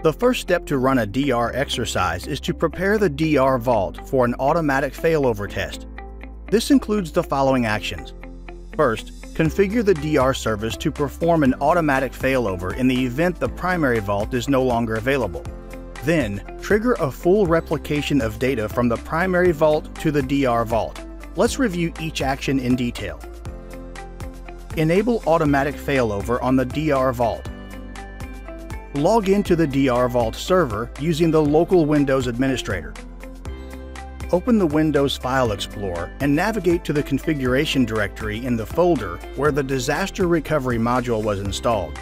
The first step to run a DR exercise is to prepare the DR vault for an automatic failover test. This includes the following actions. First, configure the DR service to perform an automatic failover in the event the primary vault is no longer available. Then, trigger a full replication of data from the primary vault to the DR vault. Let's review each action in detail. Enable automatic failover on the DR vault. Log into the DR Vault server using the local Windows administrator. Open the Windows File Explorer and navigate to the configuration directory in the folder where the disaster recovery module was installed.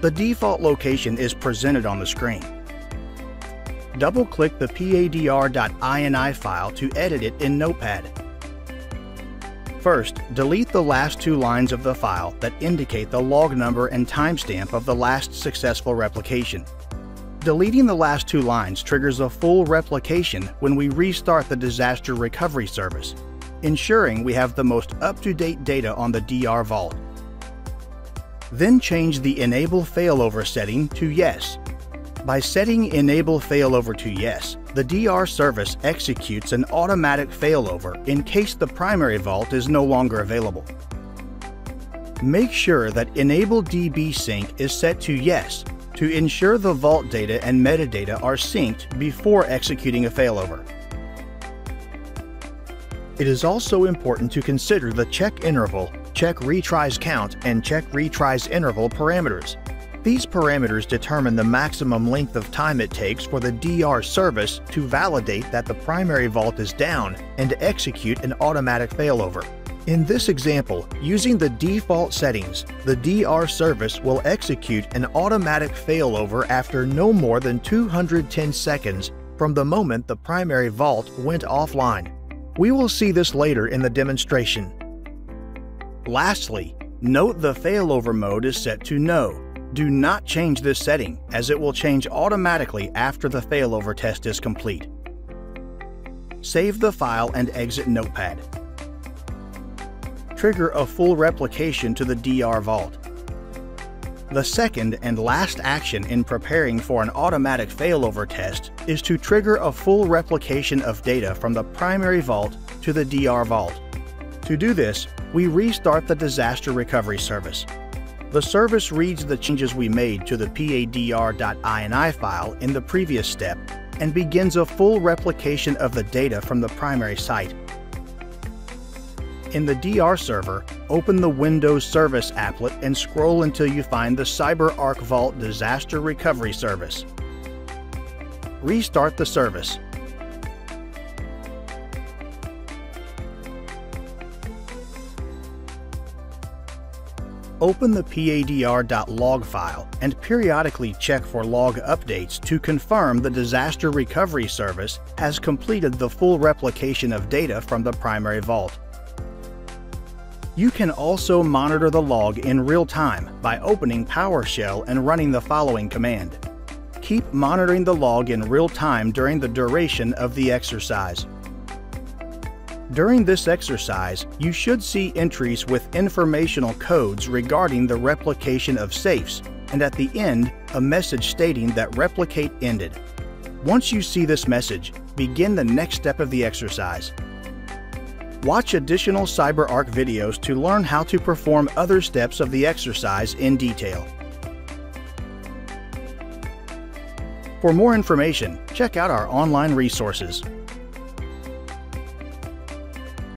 The default location is presented on the screen. Double-click the padr.ini file to edit it in Notepad. First, delete the last two lines of the file that indicate the log number and timestamp of the last successful replication. Deleting the last two lines triggers a full replication when we restart the disaster recovery service, ensuring we have the most up-to-date data on the DR Vault. Then change the Enable Failover setting to Yes. By setting Enable Failover to Yes, the DR service executes an automatic failover in case the primary vault is no longer available. Make sure that Enable DB Sync is set to Yes to ensure the vault data and metadata are synced before executing a failover. It is also important to consider the check interval, check retries count, and check retries interval parameters. These parameters determine the maximum length of time it takes for the DR service to validate that the primary vault is down and execute an automatic failover. In this example, using the default settings, the DR service will execute an automatic failover after no more than 210 seconds from the moment the primary vault went offline. We will see this later in the demonstration. Lastly, note the failover mode is set to No. Do not change this setting, as it will change automatically after the failover test is complete. Save the file and exit Notepad trigger a full replication to the DR vault. The second and last action in preparing for an automatic failover test is to trigger a full replication of data from the primary vault to the DR vault. To do this, we restart the disaster recovery service. The service reads the changes we made to the padr.ini file in the previous step and begins a full replication of the data from the primary site in the DR server, open the Windows Service applet and scroll until you find the CyberArk Vault Disaster Recovery Service. Restart the service. Open the padr.log file and periodically check for log updates to confirm the Disaster Recovery Service has completed the full replication of data from the primary vault. You can also monitor the log in real time by opening PowerShell and running the following command. Keep monitoring the log in real time during the duration of the exercise. During this exercise, you should see entries with informational codes regarding the replication of safes, and at the end, a message stating that replicate ended. Once you see this message, begin the next step of the exercise. Watch additional CyberArk videos to learn how to perform other steps of the exercise in detail. For more information, check out our online resources.